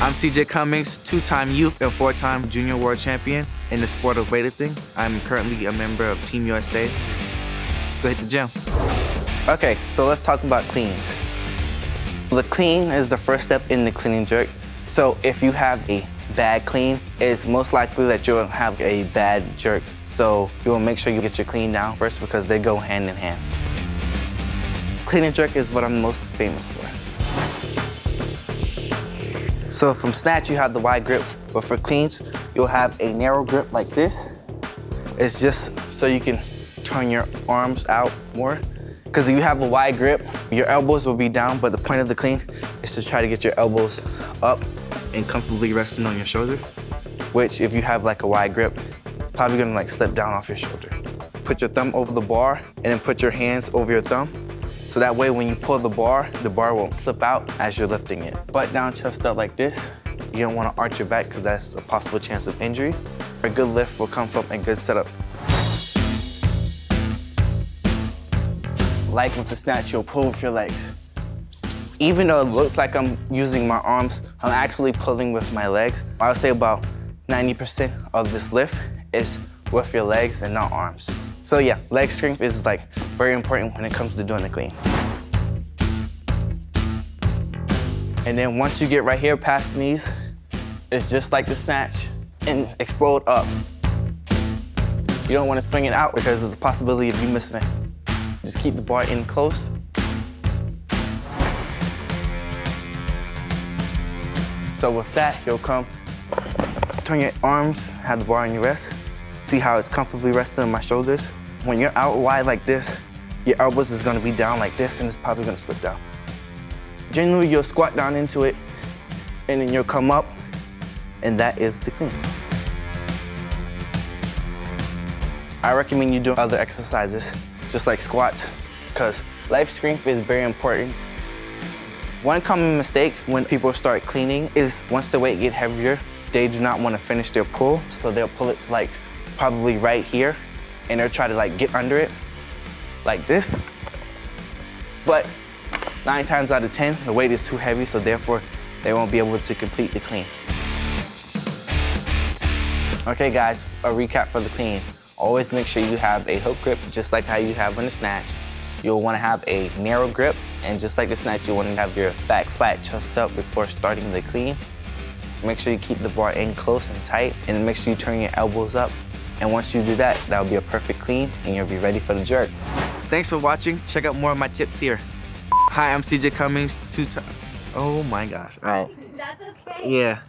I'm CJ Cummings, two-time youth and four-time junior world champion in the sport of weightlifting. I'm currently a member of Team USA. Let's go hit the gym. Okay, so let's talk about cleans. The clean is the first step in the clean and jerk. So if you have a bad clean, it's most likely that you'll have a bad jerk. So you will make sure you get your clean down first because they go hand in hand. Clean and jerk is what I'm most famous for. So from snatch, you have the wide grip, but for cleans, you'll have a narrow grip like this. It's just so you can turn your arms out more. Because if you have a wide grip, your elbows will be down, but the point of the clean is to try to get your elbows up And comfortably resting on your shoulder. which if you have like a wide grip, probably gonna like slip down off your shoulder. Put your thumb over the bar and then put your hands over your thumb. So that way when you pull the bar, the bar won't slip out as you're lifting it. Butt down, chest up like this. You don't wanna arch your back because that's a possible chance of injury. A good lift will come from a good setup. Like with the snatch, you'll pull with your legs. Even though it looks like I'm using my arms, I'm actually pulling with my legs. I would say about 90% of this lift is with your legs and not arms. So yeah, leg strength is like very important when it comes to doing the clean. And then once you get right here past the knees, it's just like the snatch and explode up. You don't want to swing it out because there's a possibility of you missing it. Just keep the bar in close So with that, you'll come, turn your arms, have the bar on your rest. See how it's comfortably resting on my shoulders. When you're out wide like this, your elbows is gonna be down like this and it's probably gonna slip down. Generally, you'll squat down into it and then you'll come up and that is the clean. I recommend you do other exercises, just like squats, because life strength is very important one common mistake when people start cleaning is once the weight get heavier, they do not want to finish their pull, so they'll pull it like probably right here, and they'll try to like get under it like this. But nine times out of 10, the weight is too heavy, so therefore they won't be able to complete the clean. Okay guys, a recap for the clean. Always make sure you have a hook grip, just like how you have on the snatch. You'll wanna have a narrow grip, and just like the snatch, you wanna have your back flat, chest up before starting the clean. Make sure you keep the bar in close and tight, and make sure you turn your elbows up. And once you do that, that'll be a perfect clean, and you'll be ready for the jerk. Thanks for watching. Check out more of my tips here. Hi, I'm CJ Cummings, two time. Oh my gosh. All right. That's okay. Yeah.